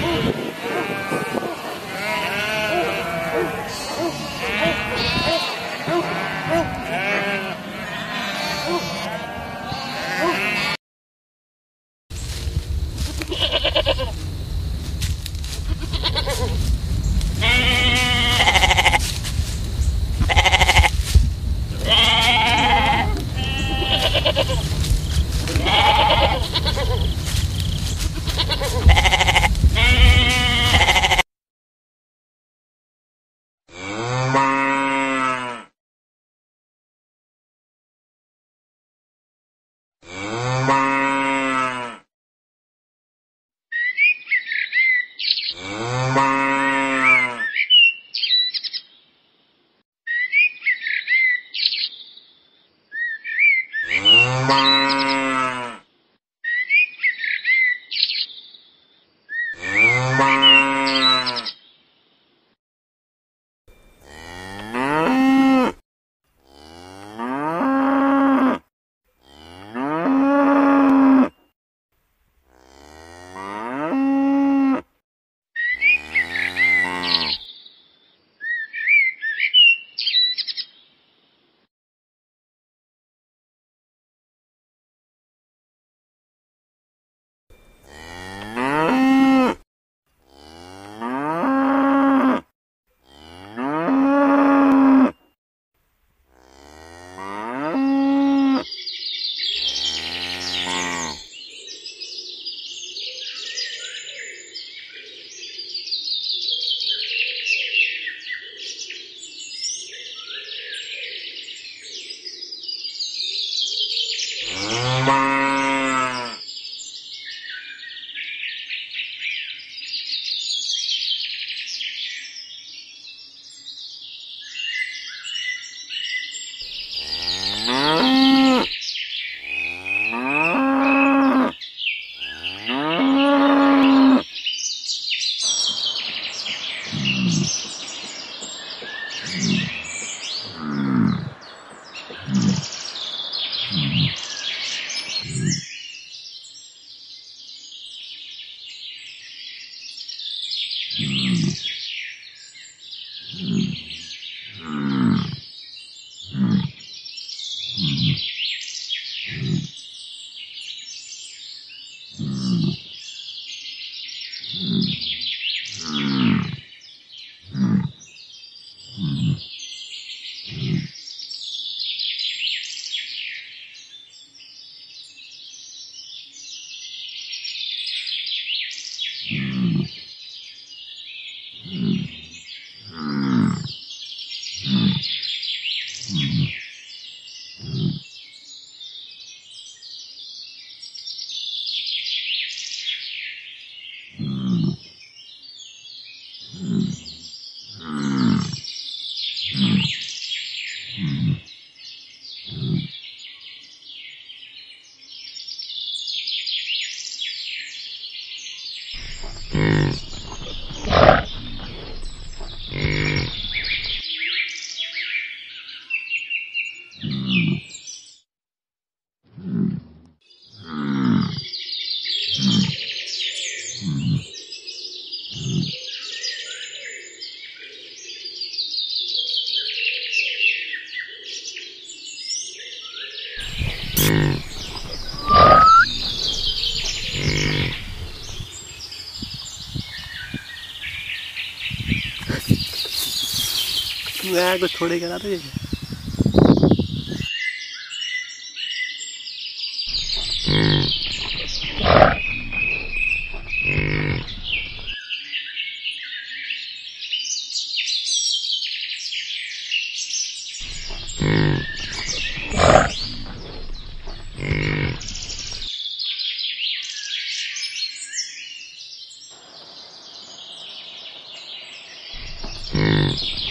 Oh, 嗯 मैं कुछ थोड़े करा तुझे Mm.